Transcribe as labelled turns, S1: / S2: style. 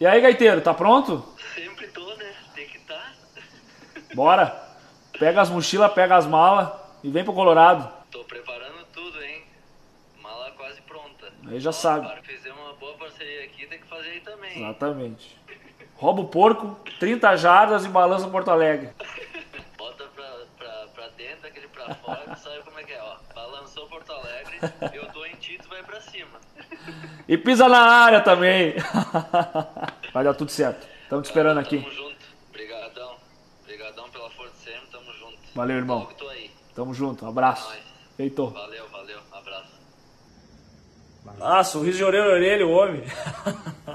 S1: E aí, gaiteiro, tá pronto?
S2: Sempre tô, né? Tem que estar.
S1: Bora. Pega as mochilas, pega as malas e vem pro Colorado.
S2: Tô preparando tudo, hein? Mala quase pronta.
S1: Aí já
S2: Ó,
S1: sabe.
S2: Para fizer uma boa parceria aqui, tem que fazer aí também.
S1: Exatamente. Rouba o porco, 30 jardas e balança Porto Alegre.
S2: Bota pra, pra, pra dentro, aquele pra fora, sabe como é que é, ó. Balançou Porto Alegre, eu dou em ti, tu vai pra cima.
S1: E pisa na área também. Vai dar tudo certo. Estamos te esperando aqui.
S2: Tamo junto. Brigadão. Brigadão pela força sempre, tamo junto.
S1: Valeu, irmão.
S2: Logo tô aí.
S1: Tamo junto. Um abraço.
S2: Nós.
S1: Feito.
S2: Valeu, valeu. Abraço.
S1: Ah, sorriso de orelha a orelha, o homem.